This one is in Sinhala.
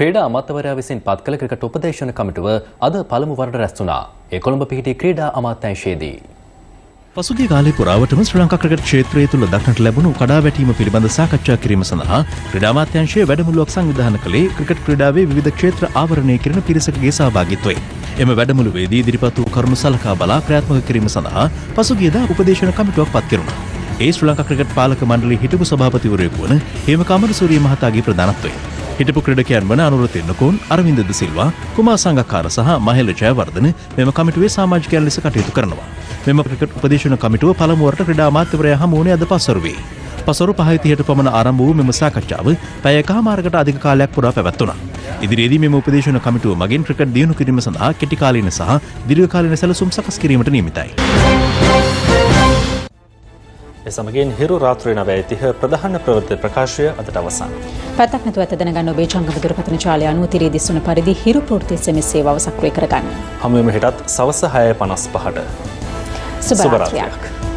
ක්‍රීඩා අමාත්‍යවරයා විසින් පත් කළ ක්‍රිකට් උපදේශන කමිටුව අද පළමු වරට රැස් වුණා. ඒ කොළඹ පිහිටි ක්‍රීඩා අමාත්‍යංශයේදී. පසුගිය කාලේ පුරාවටම ශ්‍රී ලංකා ක්‍රිකට් ක්ෂේත්‍රය තුළ දක්නට ලැබුණු කඩාවැටීම පිළිබඳ සාකච්ඡා කිරීම සඳහා ක්‍රීඩා අමාත්‍යාංශය වැඩමුළුවක් සංවිධානය කළේ ක්‍රිකට් ක්‍රීඩාවේ විවිධ ක්ෂේත්‍ර ආවරණය කරන පිරිසකගේ සහභාගීත්වය. එම වැඩමුළුවේදී ඉදිරිපත් වූ කරුණු සලකා බලා ක්‍රියාත්මක කිරීම සඳහා පසුගියදා උපදේශන කමිටුවක් පත් කෙරුණා. ඒ ශ්‍රී ලංකා ක්‍රිකට් පාලක මණ්ඩලයේ හිටපු සභාපතිවරයෙකු වන හේමක අමරසූරිය මහතාගේ ප්‍රධානත්වයෙන් හිටපු ක්‍රඩකයන් වන අනුර තෙන්නකෝන් අරවින්ද ද සිල්වා කුමා සංගකාර සහ මහෙල ජයවර්ධන මෙම කමිටුවේ සාමාජිකයන් ලෙස කටයුතු කරනවා. මෙම ක්‍රිකට් උපදේශන කමිටුව පළමුවරට ක්‍රඩා අමාත්‍යවරයා හමුවනේ අද පසරුවේ. පසරු පහතියට පමණ ආරම්භ වූ මෙම සාකච්ඡාව පැය කහමාරකට අධික කාලයක් පුරා පැවැත්වුණා. ඉදිරියේදී මෙම උපදේශන කමිටුව මගින් ක්‍රිකට් දියුණු කිරීම සඳහා කෙටිකාලීන සහ දීර්ඝකාලීන සැලසුම් සකස් කිරීමට නියමිතයි. එසමගින් හිරු රාත්‍රී නවය තිහ ප්‍රධාන ප්‍රවෘත්ති ප්‍රකාශය අදට අවසන්. පැත්තක් නැතුව ඇත දැනගන්න ඔබේ ජංගම දුරකථන ජාලය අනුව තිරේ දිස්වන පරිදි හිරු ප්‍රවෘත්ති SMS සේවාව සක්‍රිය කරගන්න. හමුවෙම හෙටත් සවස 6:55ට. සුබ රාත්‍රියක්.